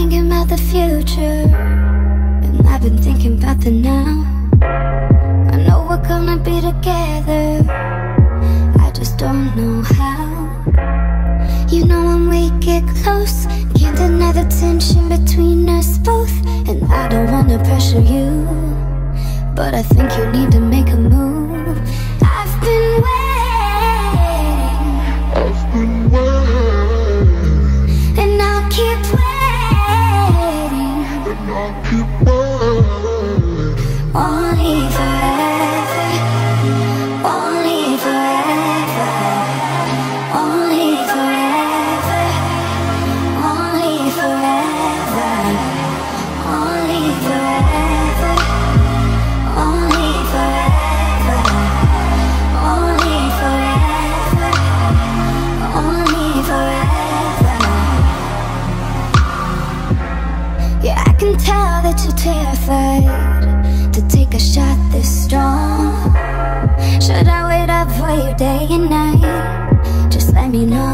thinking about the future. And I've been thinking about the now. I know we're gonna be together. I just don't know how. You know when we get close Can't deny the tension between us both. And I don't wanna pressure you But I think you need to make a move. I've been waiting. I've been waiting. And I'll keep waiting occupied can tell that you're terrified To take a shot this strong Should I wait up for you day and night? Just let me know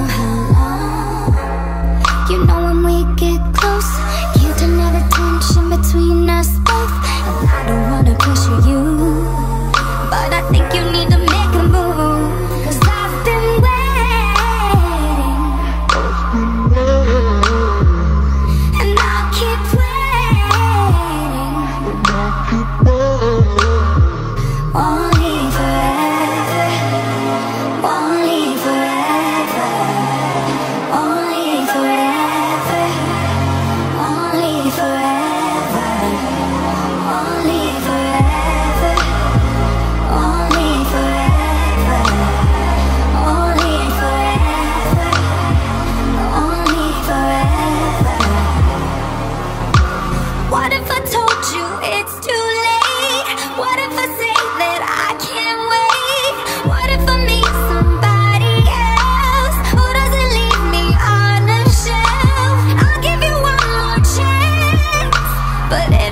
but.